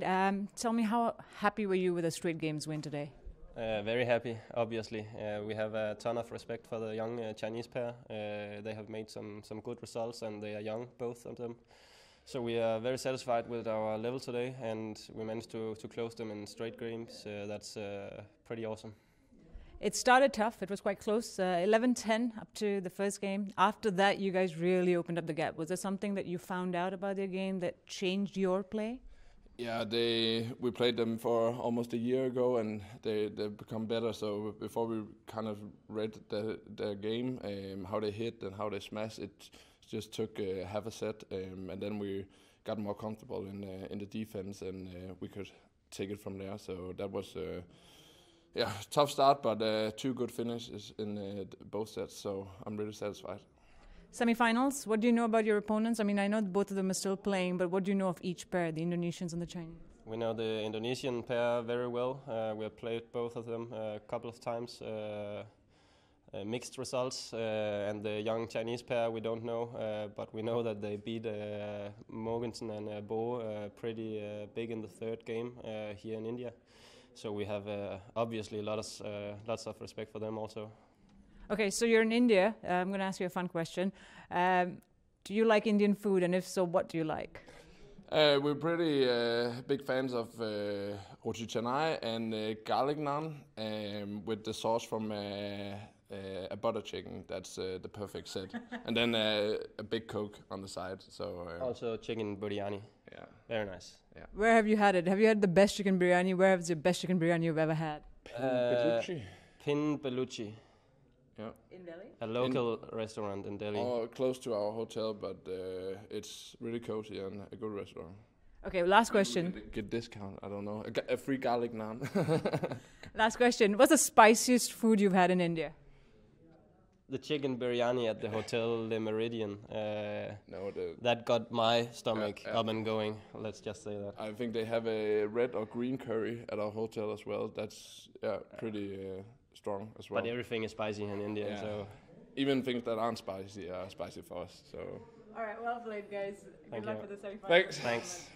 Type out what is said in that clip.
Um, tell me, how happy were you with the straight games win today? Uh, very happy, obviously. Uh, we have a ton of respect for the young uh, Chinese pair. Uh, they have made some, some good results and they are young, both of them. So we are very satisfied with our level today and we managed to, to close them in straight games. Uh, that's uh, pretty awesome. It started tough. It was quite close, 11-10 up to the first game. After that, you guys really opened up the gap. Was there something that you found out about their game that changed your play? Yeah, they we played them for almost a year ago, and they they become better. So before we kind of read the, their game, um, how they hit and how they smash, it just took uh, half a set, um, and then we got more comfortable in uh, in the defense, and uh, we could take it from there. So that was. Uh, yeah, tough start, but uh, two good finishes in uh, both sets, so I'm really satisfied. Semifinals, what do you know about your opponents? I mean, I know both of them are still playing, but what do you know of each pair, the Indonesians and the Chinese? We know the Indonesian pair very well. Uh, we have played both of them a couple of times. Uh, uh, mixed results, uh, and the young Chinese pair we don't know, uh, but we know that they beat uh, Mogensen and Boe pretty big in the third game here in India. So we have obviously a lot lots of respect for them also. Okay, so you're in India. Uh, I'm going to ask you a fun question. Um, do you like Indian food, and if so, what do you like? Uh, we're pretty uh, big fans of uh, roti canai and uh, garlic naan um, with the sauce from uh, uh, a butter chicken. That's the perfect set, and then a big coke on the side. So also chicken biryani. Yeah, very nice. Yeah. Where have you had it? Have you had the best chicken biryani? Where is the best chicken biryani you've ever had? Pind Balluchi. Pind Balluchi. Yeah. In Delhi? A local in restaurant in Delhi. Oh, close to our hotel, but uh, it's really cozy and a good restaurant. Okay, last question. Get discount. I don't know. A, a free garlic naan. last question. What's the spiciest food you've had in India? The chicken biryani at the hotel Le Meridien. Uh, no, the that got my stomach yeah, yeah. up and going. Let's just say that. I think they have a red or green curry at our hotel as well. That's yeah, pretty. Strong as well. But everything is spicy in India, yeah. so even things that aren't spicy are spicy for us. So. All right, well played, guys. Good Thank luck you. for the semifinals. Thanks. Thanks.